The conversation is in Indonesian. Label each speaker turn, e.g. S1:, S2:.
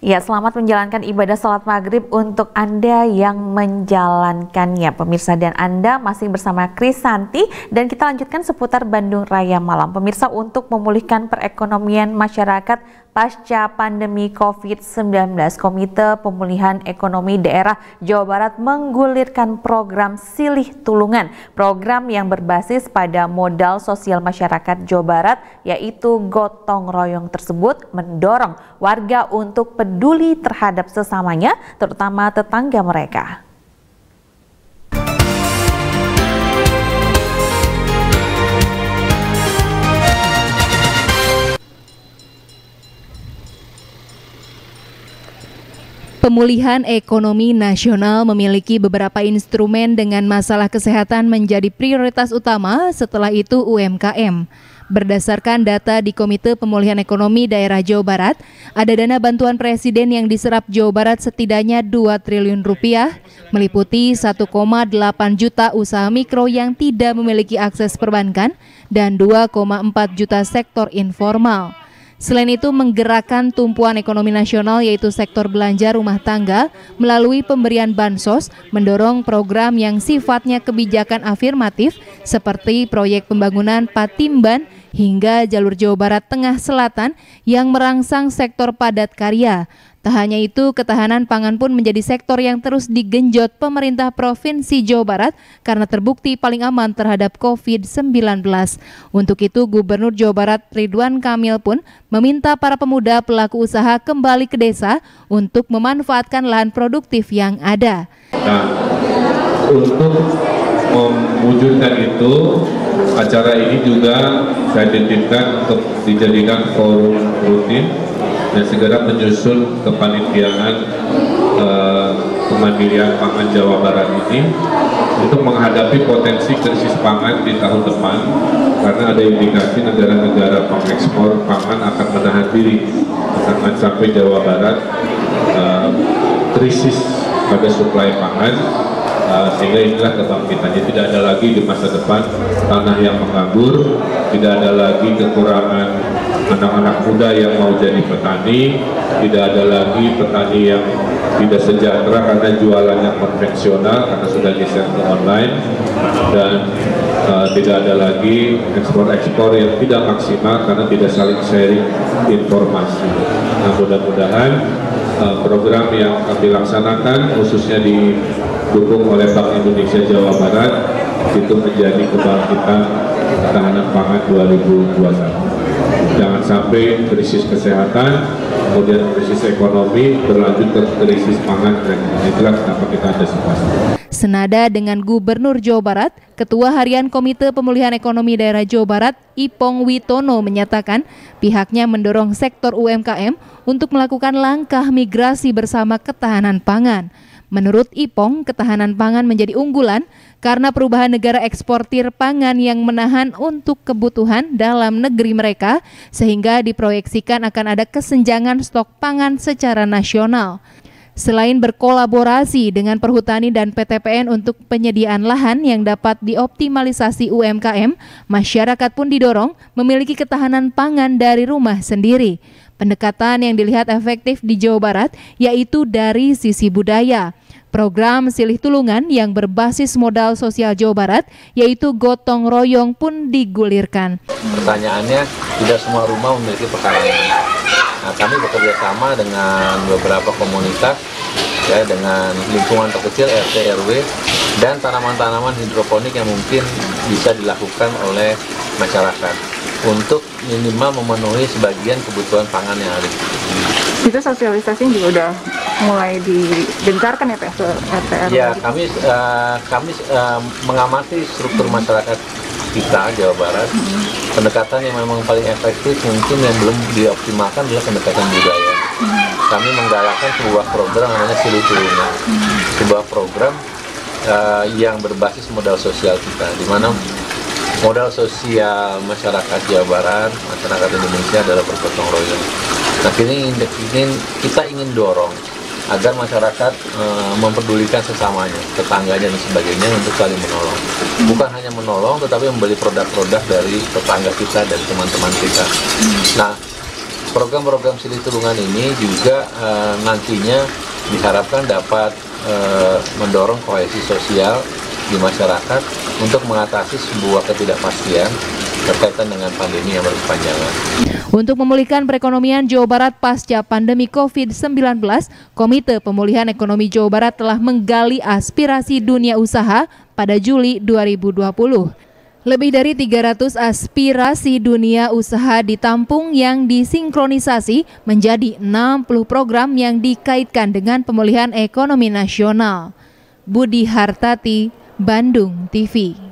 S1: Ya, selamat menjalankan ibadah sholat maghrib untuk Anda yang menjalankannya. Pemirsa dan Anda masih bersama Krisanti dan kita lanjutkan seputar Bandung Raya Malam. Pemirsa untuk memulihkan perekonomian masyarakat pasca pandemi COVID-19, Komite Pemulihan Ekonomi Daerah Jawa Barat menggulirkan program Silih Tulungan, program yang berbasis pada modal sosial masyarakat Jawa Barat, yaitu gotong royong tersebut mendorong warga untuk peduli terhadap sesamanya, terutama tetangga mereka.
S2: Pemulihan ekonomi nasional memiliki beberapa instrumen dengan masalah kesehatan menjadi prioritas utama, setelah itu UMKM. Berdasarkan data di Komite Pemulihan Ekonomi Daerah Jawa Barat, ada dana bantuan presiden yang diserap Jawa Barat setidaknya 2 triliun rupiah, meliputi 1,8 juta usaha mikro yang tidak memiliki akses perbankan dan 2,4 juta sektor informal. Selain itu menggerakkan tumpuan ekonomi nasional yaitu sektor belanja rumah tangga melalui pemberian bansos mendorong program yang sifatnya kebijakan afirmatif seperti proyek pembangunan Patimban hingga jalur Jawa Barat Tengah Selatan yang merangsang sektor padat karya. Tak hanya itu, ketahanan pangan pun menjadi sektor yang terus digenjot pemerintah Provinsi Jawa Barat karena terbukti paling aman terhadap COVID-19. Untuk itu, Gubernur Jawa Barat Ridwan Kamil pun meminta para pemuda pelaku usaha kembali ke desa untuk memanfaatkan lahan produktif yang ada.
S3: Nah, untuk mewujudkan itu, acara ini juga saya titipkan untuk dijadikan forum rutin dan segera menyusun kepanitiaan uh, kemandirian pangan Jawa Barat ini untuk menghadapi potensi krisis pangan di tahun depan. Karena ada indikasi negara-negara pengekspor pangan akan menahan diri jangan sampai Jawa Barat uh, krisis pada suplai pangan uh, sehingga inilah kebangkitannya tidak ada lagi di masa depan tanah yang menganggur tidak ada lagi kekurangan anak-anak muda yang mau jadi petani, tidak ada lagi petani yang tidak sejahtera karena jualannya konvensional karena sudah geser ke online dan uh, tidak ada lagi ekspor-ekspor yang tidak maksimal karena tidak saling sharing informasi. Nah mudah-mudahan uh, program yang kami laksanakan khususnya didukung oleh Bank Indonesia Jawa Barat itu menjadi kebangkitan ketahanan pangan 2021 jangan sampai krisis kesehatan, kemudian krisis ekonomi berlanjut ke krisis pangan dan itulah kenapa kita ada situasi.
S2: Senada dengan Gubernur Jawa Barat, Ketua Harian Komite Pemulihan Ekonomi Daerah Jawa Barat, Ipong Witono menyatakan pihaknya mendorong sektor UMKM untuk melakukan langkah migrasi bersama ketahanan pangan. Menurut Ipong, ketahanan pangan menjadi unggulan karena perubahan negara eksportir pangan yang menahan untuk kebutuhan dalam negeri mereka sehingga diproyeksikan akan ada kesenjangan stok pangan secara nasional. Selain berkolaborasi dengan perhutani dan PTPN untuk penyediaan lahan yang dapat dioptimalisasi UMKM, masyarakat pun didorong memiliki ketahanan pangan dari rumah sendiri. Pendekatan yang dilihat efektif di Jawa Barat yaitu dari sisi budaya. Program Silih Tulungan yang berbasis modal sosial Jawa Barat yaitu gotong royong pun digulirkan.
S4: Pertanyaannya, tidak semua rumah memiliki perkarangan. Nah, kami bekerja sama dengan beberapa komunitas ya dengan lingkungan terkecil RT RW dan tanaman-tanaman hidroponik yang mungkin bisa dilakukan oleh masyarakat untuk minimal memenuhi sebagian kebutuhan pangan yang ada.
S5: Itu sosialisasi juga udah mulai digencarkan ya Pak ke
S4: Ya, kami uh, kami uh, mengamati struktur masyarakat kita Jawa Barat. Hmm. Pendekatan yang memang paling efektif mungkin yang belum dioptimalkan adalah pendekatan budaya. Hmm. Kami menggalakkan sebuah program namanya Silu. Hmm. Sebuah program uh, yang berbasis modal sosial kita di mana modal sosial masyarakat Jawa Barat, masyarakat Indonesia adalah bergotong royong. Nah ini, ini kita ingin dorong agar masyarakat e, memperdulikan sesamanya, tetangganya dan sebagainya untuk saling menolong. Bukan hanya menolong, tetapi membeli produk-produk dari tetangga kita dan teman-teman kita. Nah, program-program Sili Tulungan ini juga uh, nantinya diharapkan dapat uh, mendorong kohesi sosial di masyarakat untuk mengatasi sebuah ketidakpastian berkaitan dengan pandemi yang berkepanjangan.
S2: Untuk memulihkan perekonomian Jawa Barat pasca pandemi COVID-19, Komite Pemulihan Ekonomi Jawa Barat telah menggali aspirasi dunia usaha pada Juli 2020. Lebih dari 300 aspirasi dunia usaha ditampung yang disinkronisasi menjadi 60 program yang dikaitkan dengan pemulihan ekonomi nasional. Budi Hartati, Bandung TV.